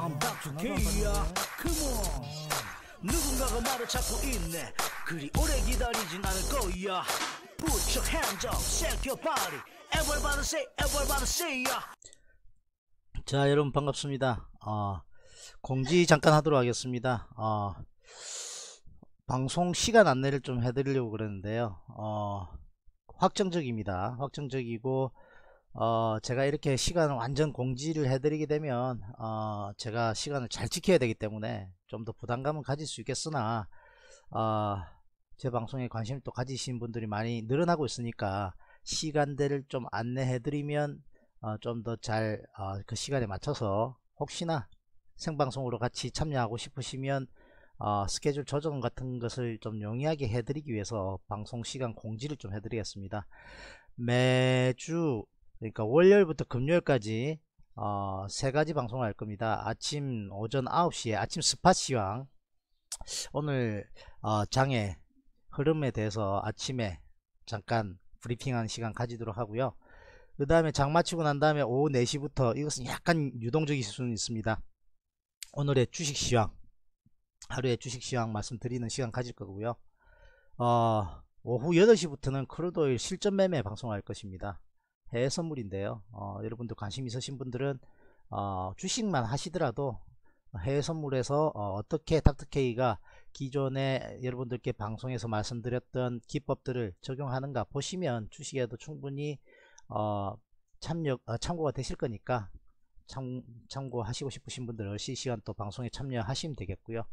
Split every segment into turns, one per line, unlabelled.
I'm Dr. K야 Come on. 누군가가 나를 찾고 있네. 그리 오래 기다리진 않을 거야. Put your hands up, shake your body. Everybody say, everybody say ya.
자 여러분 반갑습니다. 어, 공지 잠깐 하도록 하겠습니다. 어, 방송 시간 안내를 좀 해드리려고 그러는데요. 어, 확정적입니다. 확정적이고 어, 제가 이렇게 시간을 완전 공지를 해드리게 되면 어, 제가 시간을 잘 지켜야 되기 때문에 좀 더 부담감은 가질 수 있겠으나 어, 제 방송에 관심을 또 가지신 분들이 많이 늘어나고 있으니까 시간대를 좀 안내해드리면 어, 좀 더 잘 그 시간에 맞춰서 혹시나 생방송으로 같이 참여하고 싶으시면 어, 스케줄 조정 같은 것을 좀 용이하게 해드리기 위해서 방송 시간 공지를 좀 해드리겠습니다. 매주 그러니까 월요일부터 금요일까지 어, 세 가지 방송을 할 겁니다. 아침 오전 9시에 아침 스팟 시황 오늘 어, 장의 흐름에 대해서 아침에 잠깐 브리핑하는 시간 가지도록 하고요. 그 다음에 장 마치고 난 다음에 오후 4시부터 이것은 약간 유동적일 수는 있습니다. 오늘의 주식 시황 하루의 주식 시황 말씀드리는 시간 가질 거고요. 어, 오후 8시부터는 크루도일 실전 매매 방송할 것입니다. 해외 선물인데요. 어, 여러분들 관심 있으신 분들은 어, 주식만 하시더라도 해외 선물에서 어, 떻게 닥터케이가 기존에 여러분들께 방송에서 말씀드렸던 기법들을 적용하는가 보시면 주식에도 충분히 어, 참여 어, 참고가 되실 거니까 참, 참고하시고 싶으신 분들은 실시간 또 방송에 참여하시면 되겠고요.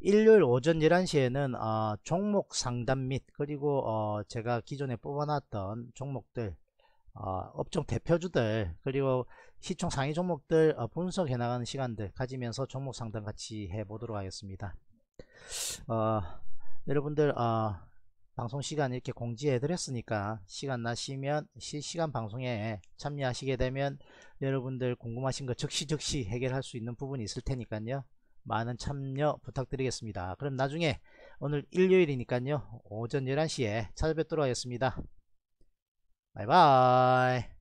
일요일 오전 11시에는 어, 종목 상담 및 그리고 어, 제가 기존에 뽑아놨던 종목들 어, 업종 대표주들 그리고 시총 상위 종목들 어, 분석해 나가는 시간들 가지면서 종목 상담 같이 해 보도록 하겠습니다. 어, 여러분들 어, 방송 시간 이렇게 공지해 드렸으니까 시간 나시면 실시간 방송에 참여하시게 되면 여러분들 궁금하신 거 즉시 즉시 해결할 수 있는 부분이 있을 테니까요. 많은 참여 부탁드리겠습니다. 그럼 나중에 오늘 일요일이니까요. 오전 11시에 찾아뵙도록 하겠습니다 바이바이